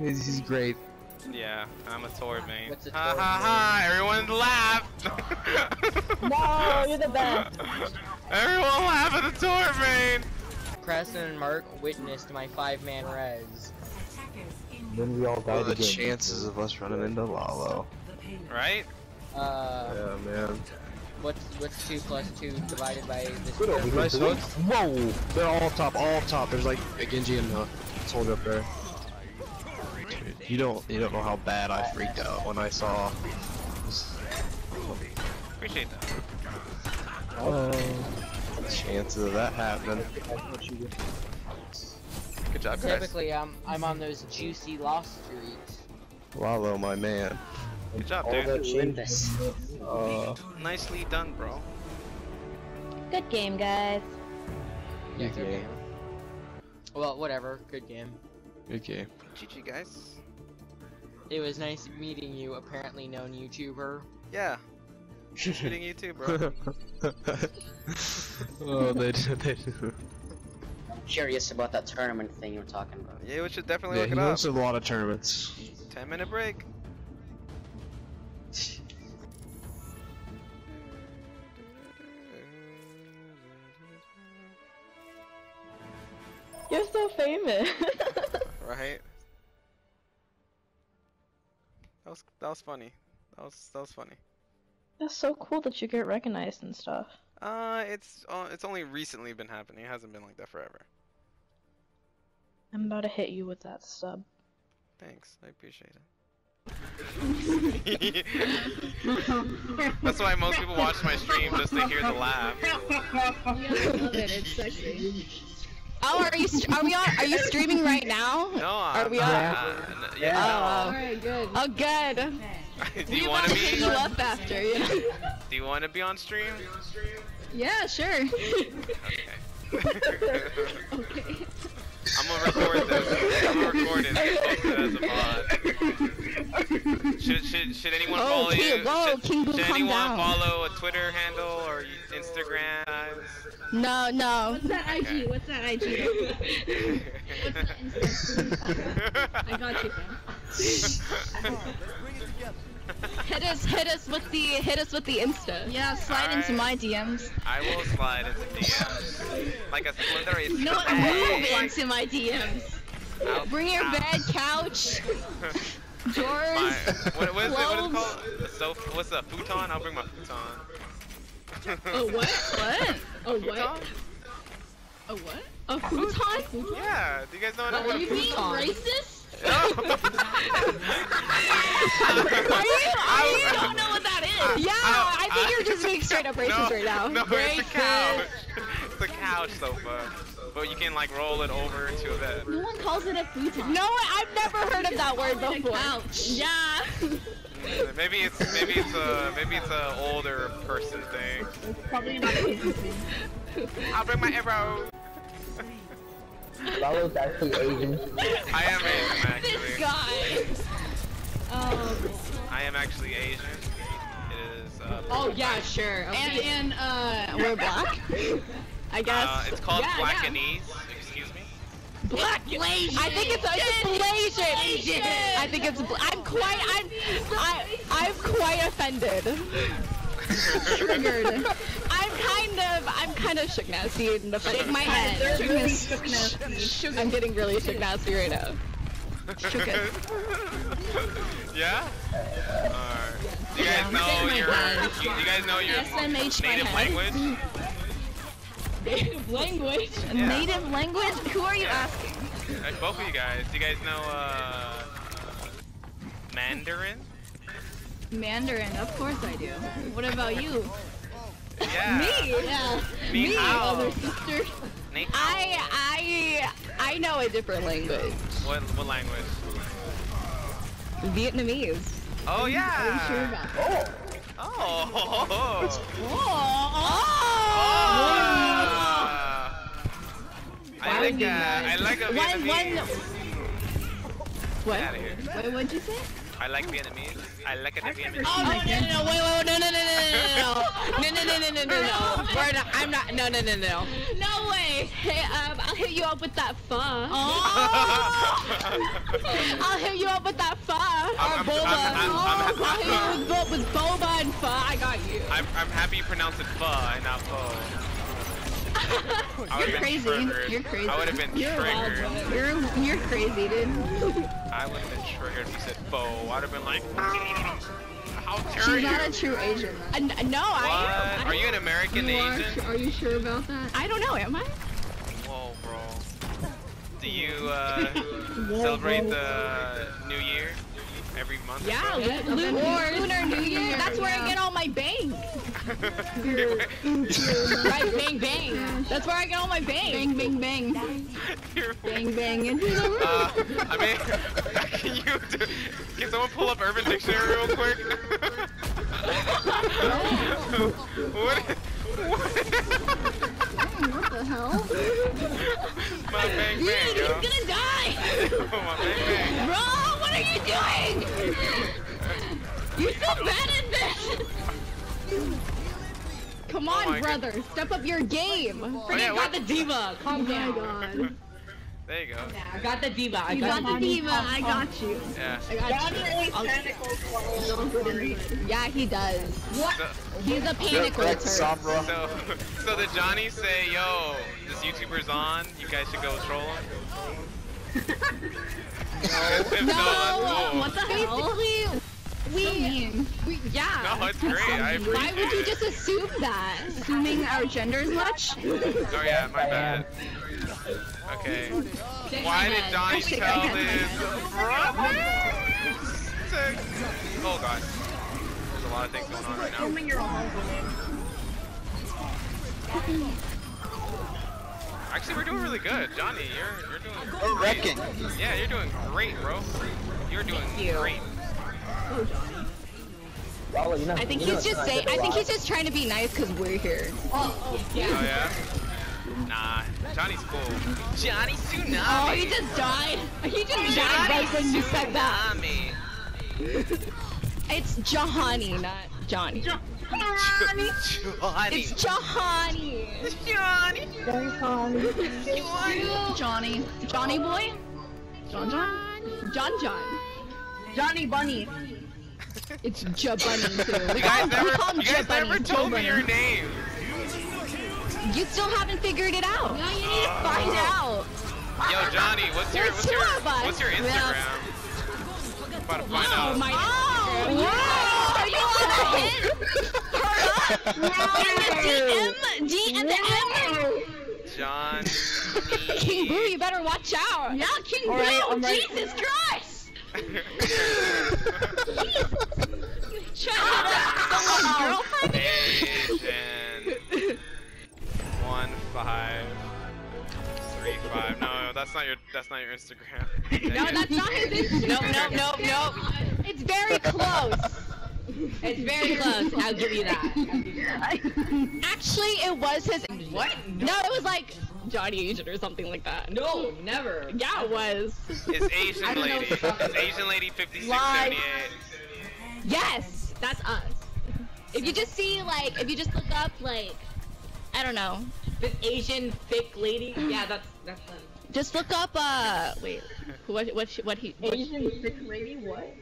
He's, is great. Yeah, I'm a Tor main. What's a Ha Tor ha ha! Everyone laugh! No, you're the best. Everyone laugh at the Tor main! Preston and Mark witnessed my five-man res. Then we all What are the again. chances of us running into Lalo? Right? Uh, Yeah, man. what's what's two plus two divided by this? Good over. Nice. Whoa! They're all top, all top. There's like a Genji and a soldier up there. Dude, you don't, you don't know how bad I freaked out when I saw. Appreciate that. Oh. Chances of that happening. Good job, guys. Typically, I'm I'm on those juicy lost streaks. Lalo, my man. Good job, All dude. that changes. Uh, Nicely done, bro. Good game, guys. Yeah, Good good game. game. Well, whatever. Good game. good game. GG, guys. It was nice meeting you, apparently known YouTuber. Yeah. Shooting you too, bro. oh, they did. They did. I'm curious about that tournament thing you were talking about. Yeah, we should definitely Yeah, look he it up. wants a lot of tournaments. 10 minute break. You're so famous. Right? Was that was funny. That was that was funny. That's so cool that you get recognized and stuff. Uh, it's uh, it's only recently been happening. It hasn't been like that forever. I'm about to hit you with that sub. Thanks, I appreciate it. That's why most people watch my stream just to hear the laugh. I love it. It's sexy. Oh, are you? st- Are we on? Are you streaming right now? No, Are I'm we not. on? Uh, yeah, Oh, Alright, good. oh, good. Do you want to be? you up after, you know? Do you want to be on stream? Yeah, sure. Okay. okay. I'm gonna record this. I'm gonna record it and as a mod. Should, should, should anyone Oh, follow King- you? whoa, should should anyone down. follow a Twitter handle or Instagram? Guys? No, no. What's that Okay. IG? What's that IG? I got you, fam. Hit us, hit us with the, hit us with the Insta. Yeah, slide into my DMs. I will slide into DMs like a slithery No, move into my DMs. I'll- Bring your Ow. bed, couch, My, drawers. what, what is it? What is it called? The sofa? What's a futon? I'll bring my futon. Oh, what? What? Oh, what? Oh, what? A futon? Yeah. Do you guys know what Are I'm you being racist? No. Are you? Are you? don't know what that is. Yeah, I, think you're just being straight up racist no, right now. No, it's a couch. It's a couch sofa. But you can like roll it over into a bed. No one calls it a futon. No, I've never heard of that word Call a before. couch. Yeah. Maybe it's maybe it's a maybe it's a older person thing. It's probably not Asian. I'll bring my arrow. Lalo's actually Asian. I am Asian this actually. guy. Oh, I am actually Asian. It is. Uh, Oh yeah, sure. And and uh, we're black. I guess. uh, it's called yeah, Blackanese. Excuse me. Black Blasian. I think it's it's Blasian. I think it's. I'm quite. I'm. I, I'm quite offended. Triggered. I'm kind of. I'm kind of shook nasty and offended. Shake my head. they're really shook Shook- I'm getting really shook nasty right now. Shook it. yeah. Alright. Do you guys know your? head. You, you guys know your SMH native language? Native language. Yeah. Native language? Who are you asking? Uh, both of you guys. Do you guys know uh, Mandarin? Mandarin, of course I do. What about you? Yeah. Me? Yeah. Me, hao. older sister. I I I know a different language. What what language? Vietnamese. Oh yeah. Sure about that? Oh. Oh. I like uh, I like a One Vietnamese. one. What? Get outta. Wait, what'd you say? I like Vietnamese. I like it in Vietnamese. Oh no no no wait wait no no no no no no no no no no no no no We're not, I'm not no no no no no way Hey, hey, um, I'll hit you up with that pho. I'm, I'll hit you up with that pho. I'm- or I'm- boba. I'm- I'm- I'm- I'll hit you with, bo- with boba and pho. I got you. I'm, I'm happy you pronounce it pho and not pho. I would've You're crazy. triggered. You're crazy. I would have been You're wild, triggered. bro. You're you're crazy, dude. I would have been triggered if you said pho. I'd have been like, how dare She's you? not a true Asian. Uh, no, what? I am. Are you an American You are, are you sure about that? I don't know. Am I? Whoa, bro. Do you uh, celebrate the New Year every month? or Yeah, so? Lu- Lunar, Lunar New Year. That's where I get all my bang. right, bang bang. That's where I get all my bang. Bang bang bang. Bang bang into the room. Uh, I mean, can you do, can someone pull up Urban Dictionary real quick? what? What? what the hell? My bang bang, Dude, bang, he's gonna die. My bang bang. Bro, what are you doing? You're so bad at this. Come oh on, Oh my brother. Step up your game. Oh, yeah, what? the D.Va. Calm Oh my down. god. There you go. I got the D.Va. I You got the D.Va. I got you. Yeah. I got you. Yeah, he does. So, He's a panic Correct, alert. Sombra. so, so the Johnny say, yo, this YouTuber's on. You guys should go troll him. If if No, that's cool. what the hell? Basically, we, we, yeah. No, it's great. I appreciate Why would you just assume that? Assuming our genders much? Oh yeah, my bad. Okay. Why did Donnie Shake tell my his brother? Oh god. There's a lot of things going on right now. Actually, we're doing really good, Johnny. You're you're doing. We're great. wrecking. Yeah, you're doing great, bro. You're doing great. I think he's just saying. I think he's just trying to be nice because we're here. Oh, oh yeah. Nah, Johnny's cool. Johnny Tsunami. Oh, he just died. He just died right when you said that. It's Jahani, not Johnny. Johnny. It's Jahani. Johnny. Johnny. Johnny Johnny boy? John John? John John. Johnny Bunny. It's Jabunny too. You guys never, call him you guys Jabunny, never told me your name. You still haven't figured it out. Now you need to oh. find out. Yo, Johnny, what's your There's what's your of us. what's your Yeah. About to find Oh out. my. Oh, wow. Are you on a hit? In the DM, D and the M. John. King Boo, you better watch out. Yeah, King Boo. right, I'm ready. Jesus Christ. Trying to get someone's girlfriend. Asian. One five three five. No, that's not your that's not your Instagram. No, that's not his Instagram. Nope, nope, nope, nope. It's very close. It's very close. I'll give you that. Actually, it was his. What? No, it was like Johnny Asian or something like that. No, never. Yeah, it was. It's Asian lady. It's Asian lady fifty six seventy eight. Yes, that's us. If you just see like, if you just look up like, I don't know, This Asian thick lady. Yeah, that's that's them. just look up. Uh, wait, what what sh- what he? What Asian sick lady, what?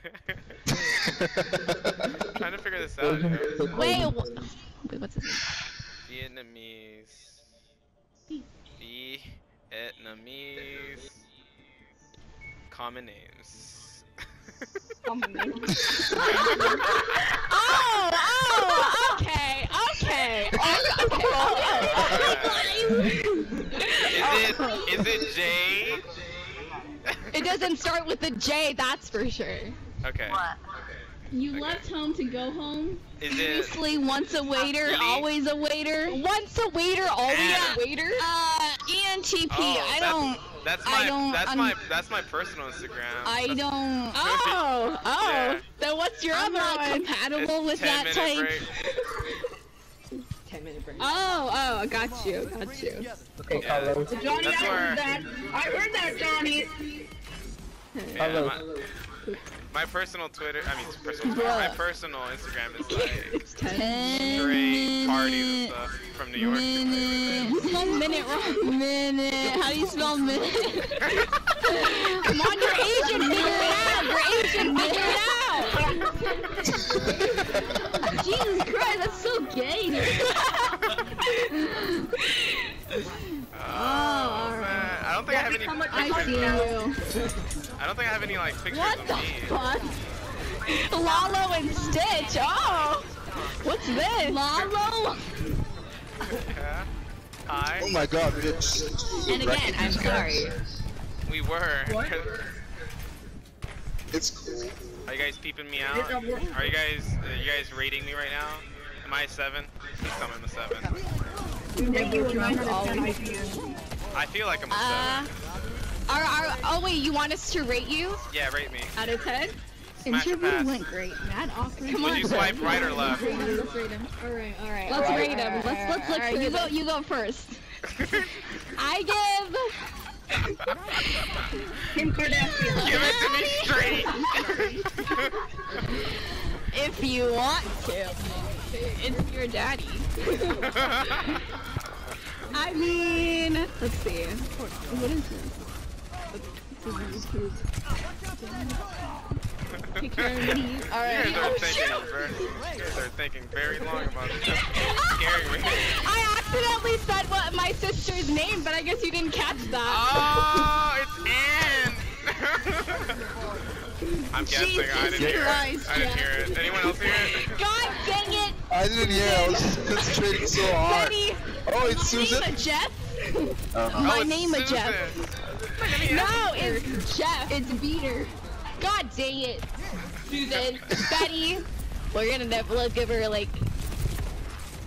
Trying to figure this out. yo. wait, wait, what's his name? Vietnamese. Vietnamese. Common names. Common names. oh, oh, okay, okay, okay. Is it is it J? It doesn't start with a J, that's for sure. Okay. You Okay. left home to go home. Is it once a waiter, Really? always a waiter. Once a waiter, always Yeah. a waiter. Uh, ENTP. Oh, I don't. That's I my don't that's un- my that's my personal Instagram. I That's- don't. Oh, oh. Yeah. Then what's your I'm other not one? compatible it's with 10 that minute type. break. Ten minute break. Oh, oh, I got you, got you. Okay, Yeah. Carlos. Johnny, That's I where- heard that. I heard that, Johnny. Yeah, Carlos. My- My personal Twitter, I mean personal Twitter, my personal Instagram is like It's ten straight parties and stuff from New York. Minute. Spell minute wrong. Minute. How do you spell minute? Come on, you're Asian. Figure it out. You're Asian. Figure it out. Jesus Christ, that's so gay. Oh, man. I don't think I have any I see you. I don't think I have any like pictures What of the me. fuck? Lalo and Stitch. Oh. What's this? Lalo. Yeah. Hi. Oh my god, bitch. And again, I'm sorry. We were. It's cool. Are you guys peeping me out? Are you guys are you guys rating me right now? Am I a seven? Please tell me I'm a seven. I feel like I'm a Uh, are, are, oh wait, you want us to rate you? Yeah, rate me. Out of 10? Smash or pass? great. Mad awkward. Come Would on. you swipe right or left? Let's rate him. Alright, alright. Let's rate him. Let's, let's look through You go, you go first. I give... Give it to me straight. If you want to. It's your daddy. I mean... Let's see. What is this? You guys Alright. are thinking very, you guys are thinking very long about this. Scaring me. I accidentally said what my sister's name, but I guess you didn't catch that. Oh, it's Anne. I'm guessing. I didn't hear Christ, it. I didn't hear it. Anyone else hear it? God dang it! I didn't hear. it. I was concentrating so hard. Betty, Oh, it's my Susan. name a Jeff? Uh, My oh, name is Jeff. No, it's Jeff. It's Beater. God dang it. Susan, Betty. We're gonna never let's give her like.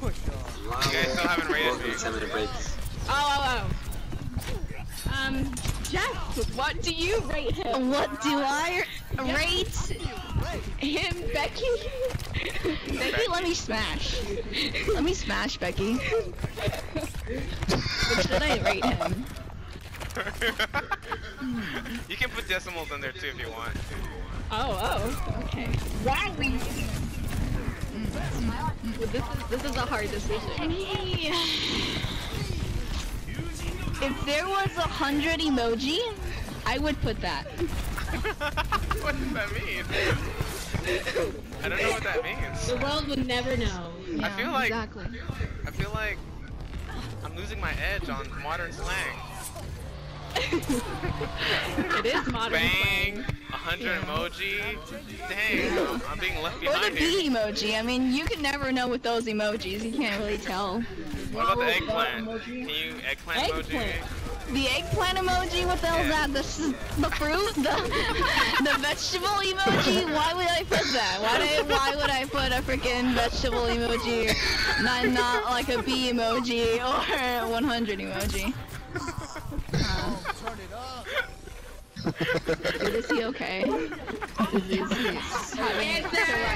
You guys still haven't rated me. Oh, oh, oh. Um, Jeff, what do you rate him? What do I rate him, Becky? Becky, let me smash. Let me smash, Becky. What should I rate him? you can put decimals in there too if you want. Oh, oh, okay. Wow. This is this is a hard decision. If there was a hundred emoji, I would put that. what does that mean? I don't know what that means. The world would never know. I feel like exactly. I feel like I'm losing my edge on modern slang. It is modern Bang, slang. a hundred emoji. Dang, I'm being left Or the behind here. bee emoji. I mean, you can never know with those emojis. You can't really tell. What about the eggplant? Can you eggplant emoji? Eggplant. The eggplant emoji, what the hell is that? The, s- the fruit? The, the vegetable emoji? Why would I put that? Why, did, why would I put a freaking vegetable emoji? Not, not like a bee emoji or 100 emoji. Uh, is he okay? Is, is, is, having,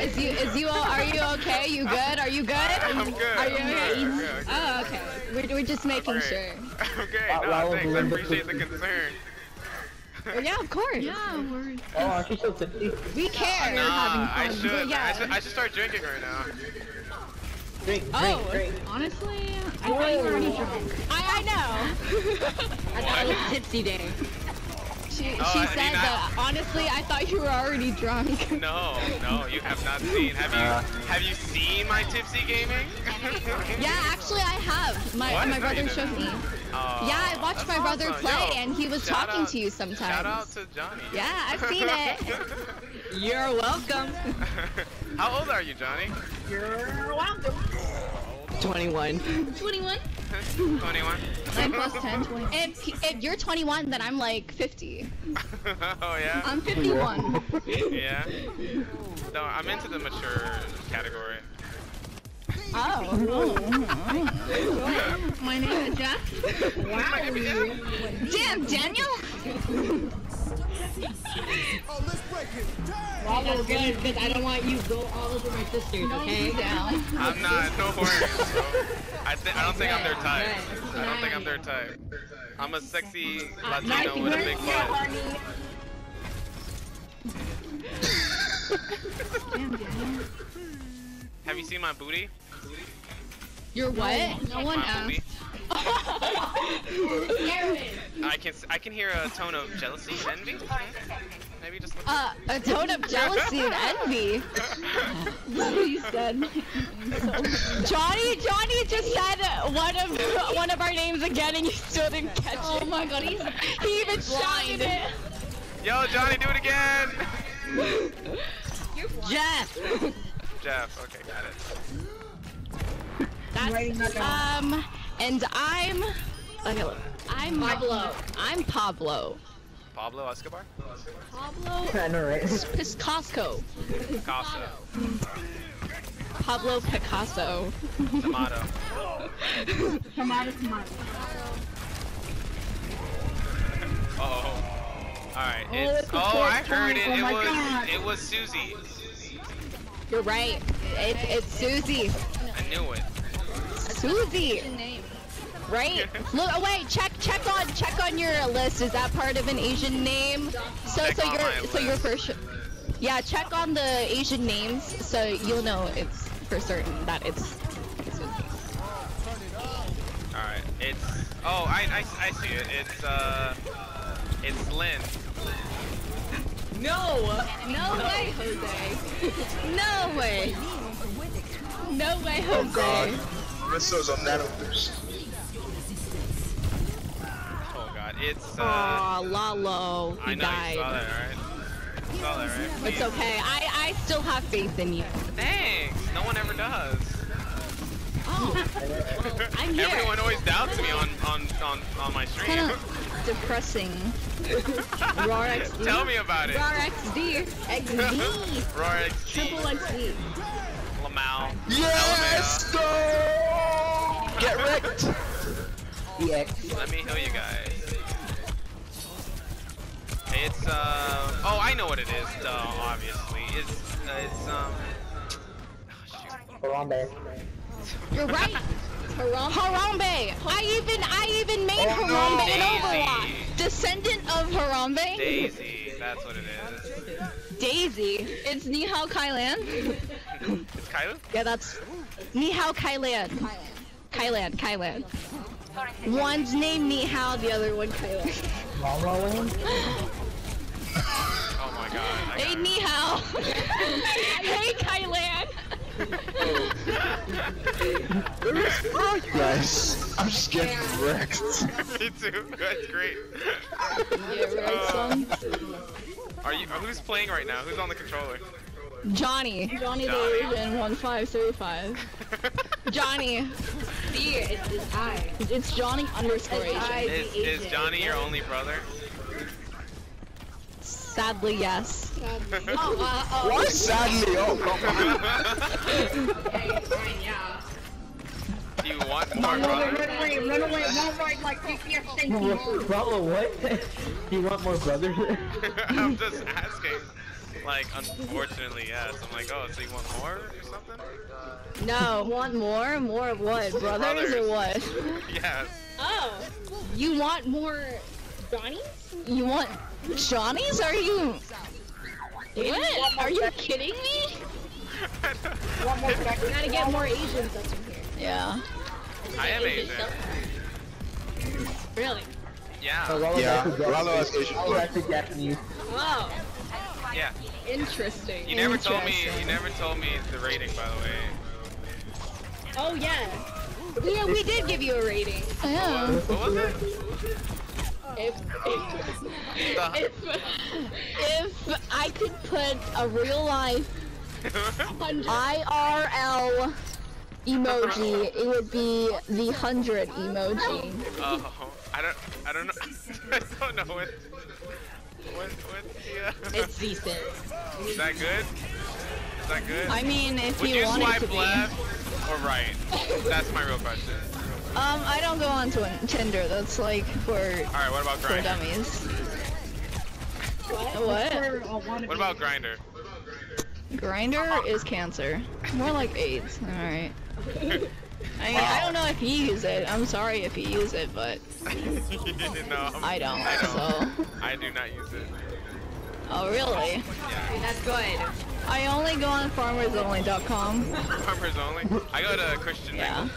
is you, is you, are you okay? You good? Are you good? I'm good. Are you I'm okay? good. I'm good. Oh, okay. We're, we're just making Great. sure. Okay, Uh, no, Raul, thanks. I appreciate the concern. Yeah, of course. Yeah, we're, Oh, aren't you so tipsy? we care. Nah, I having fun. should. But I should. I should start drinking right now. Drink, drink, Oh. drink. Honestly, I thought you were already drunk. I, I know. I thought it was tipsy day. she Oh, she I said mean, that. Honestly, I thought you were already drunk. No, no, you have not seen. Have you? Uh. have you seen my tipsy gaming? yeah, actually, I have. My What? my brother you showed me. Oh, Yeah, I watched that's my brother awesome. play, Yo, and he was talking out- to you sometimes. Shout out to Johnny. Yeah, I've seen it. You're welcome. How old are you, Johnny? 21. 21. 21. 9 plus 10, 20. If, if you're 21, then I'm like 50. oh yeah. I'm 51. yeah. No, I'm into the mature category. Oh. My name is Jeff. Wow. Damn, Daniel? That's good, because I don't want you to go all over my sisters, okay? Down. I'm not. No worries. Bro. I think I don't think I'm their type. I don't think I'm their type. I'm a sexy Latino with a big butt. Have you seen my booty? You're what? No one my asked. booty? I can I can hear a tone of jealousy and envy. Hmm? Maybe just look. Uh, a tone of jealousy and envy. That's what you said. Johnny, Johnny just said one of one of our names again, and you still didn't catch it. Oh my god, he's he even shouted it. Yo, Johnny, do it again. Jeff. Jeff. Okay, got it. That's um, and I'm. Okay, look. I'm Pablo. I'm Pablo. Pablo Escobar. Pablo I know, right? Piscasco. Picasso. Pablo Picasso. Tomato. Oh. Alright, it's. Oh, I heard it. It was. It was Susie. You're right. It's it's Susie. I knew it. Susie. Right? Look, oh wait, check check on check on your list. Is that part of an Asian name? So Check so on you're my so you're list. for sure. Yeah, check on the Asian names so you'll know it's for certain that it's. it's Susie. Alright, it's. Oh, I, I, I see it. It's, uh. It's Lynn. No! No way, Jose. no way. No way, Jose. Oh God. Missiles on nano boost. It's, uh. Aw, Lalo. I He know died. you saw that, right? You saw that, right? It's okay. I I still have faith in you. Thanks! No one ever does. Oh, I'm here. Everyone always doubts me on, on, on, on my stream. Kind of depressing. Raw XD. Tell me about it. Raw XD. XD. Roar XG, Triple XD. Lamau, Yes! Go! Get wrecked! EX. Let me heal you guys. It's uh oh I know what it is. Duh, obviously it's uh, it's um. Oh, shoot. Harambe. You're right. Harambe. Harambe. I even I even made Oh, no. Harambe in Daisy. Overwatch. Descendant of Harambe. Daisy, that's what it is. Daisy. It's Nihao Kailan. It's Kylo. Yeah, that's Nihao Kailan. Kailan. Kailan. One's named Nihao, the other one Kailan. Rolling. Oh my god. I Hey, got it. Nihao. hey, Kailan. Guys, I'm just getting wrecked. Me too. That's great. Yeah, right. Uh, are you? Uh, who's playing right now? Who's on the controller? Johnny. Johnny the Johnny. Asian 1535. Johnny. Dear, it's his eye. It's Johnny underscore It's Asian. I. Is, is Johnny your only brother? Sadly, yes. Oh, uh, oh. Why sadly? Oh, come on. Okay, fine, yeah. Do you want more brothers? away, run away, run away, like DPS Rollo, what? Do you want more brothers? I'm just asking. Like, unfortunately, yes. I'm like, oh, so you want more or something? No. Want more? More of what? Brothers or what? Yes. Oh. You want more Johnnies? You want Johnnies? Are you? What? Are you kidding me? We gotta get more Asians up in here. Yeah. I am Asian. Really? Yeah. Rollo, Yeah, that's a Japanese. Rollo has Asian Rollo, blood. Japanese. Wow. Yeah. Interesting. You never told me. You never told me the rating, by the way. Oh yeah. Yeah, we did give you a rating. Yeah. What was it? If, if, if I could put a real life IRL emoji, it would be the hundred emoji. oh, I don't. I don't know. I don't know what. What? What's the? Uh, It's decent. is that good? Is that good? I mean, if Would you, you want it swipe to be. left or right? That's my real question. Um, I don't go on to Tinder. That's like for All right. What about for Grindr? dummies. What? What about Grindr? Grindr is cancer. More like AIDS. All right. I mean, I don't know if you use it. I'm sorry if you use it, but no, I'm- don't. I don't. So. I do not use it. Oh really? Yeah. That's good. I only go on farmersonly.com. Farmers only. I go to Christian Yeah. Mingle.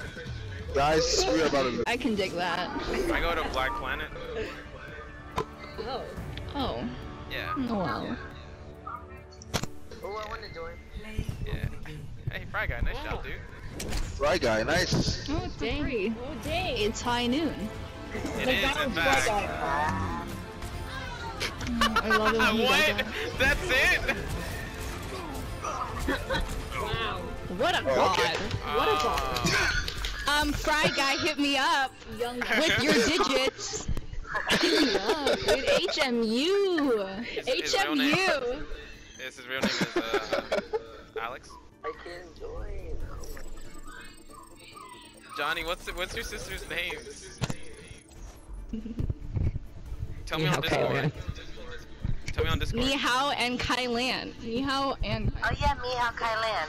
Guys, we are about to. I can dig that. I go to Black Planet. Oh. Oh. Yeah. Oh well. Oh, I want to join. Yeah. Hey, Fry Guy, nice job, dude. Fry guy, nice. Oh dang. Oh dang. It's high noon. It is, in fact. I love it when he does what? that. god. it? What a oh, god. Oh. Um, Fry Guy hit me up with your digits. Hit me up, dude. HMU. His- his real name- HMU. Yes, his real name is uh, Alex. I can't join. Johnny, what's the, what's your sister's name? Tell me on Okay, Discord. man. Tell me on Discord. Nihao and Kai Lan. Ni hao and Oh yeah, Mihao Kailan.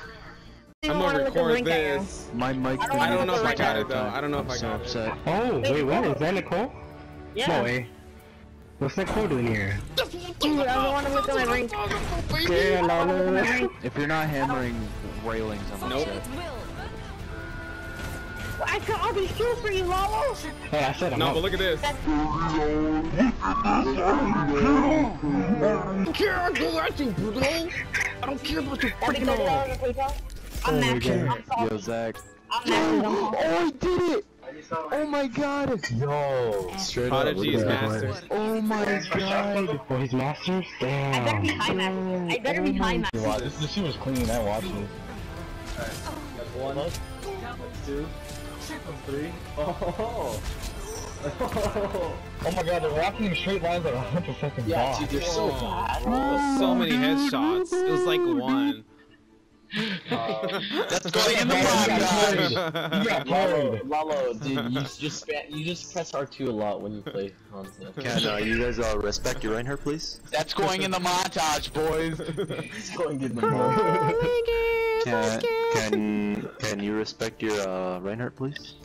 I'm gonna record this. My mic. I don't know if I got it though. I don't know if I got it. upset. Oh, wait, what? Is that Nicole? Yeah. No way. What's Nicole doing here? Dude, I don't want to look at my ring. Yeah, no. If you're not hammering railings, I'm Nope. upset. I got all these kills for you, Lalo. Hey, I said I'm No, out. but look at this. I'm oh maxing. I'm Yo, Zach. I'm maxing. Oh, I did it! Oh my god! Yo! Straight Prodigy is look at that. masters. Oh my god! Oh, he's masters? I better be high max. I better be high max. Wow, this, this shit was clean. I watched it. One, two, three. Oh. Oh my god, they're walking in straight lines like a hundred fucking Yeah, dude, they're so bad. Oh, so many headshots. It was like one. That's going in the montage. You got Lalo. Lalo, dude, you just spam, you just press R2 a lot when you play Hanzo. Can uh, you guys uh, respect your Reinhardt, please? That's going in the montage, boys. He's going in the mode. Can can can you respect your uh, Reinhardt, please?